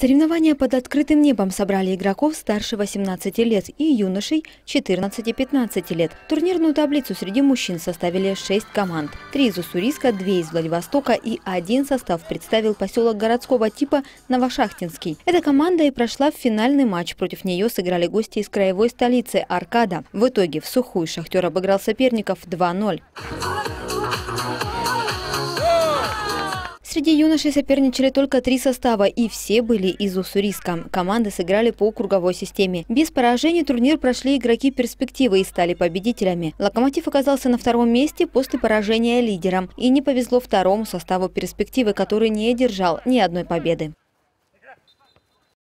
Соревнования под открытым небом собрали игроков старше 18 лет и юношей 14-15 лет. Турнирную таблицу среди мужчин составили 6 команд. Три из Уссурийска, две из Владивостока и один состав представил поселок городского типа Новошахтинский. Эта команда и прошла в финальный матч. Против нее сыграли гости из краевой столицы Аркада. В итоге в сухую «Шахтер» обыграл соперников 2-0. Среди юношей соперничали только три состава, и все были из Уссурийска. Команды сыграли по круговой системе. Без поражений турнир прошли игроки перспективы и стали победителями. «Локомотив» оказался на втором месте после поражения лидером. И не повезло второму составу перспективы, который не одержал ни одной победы.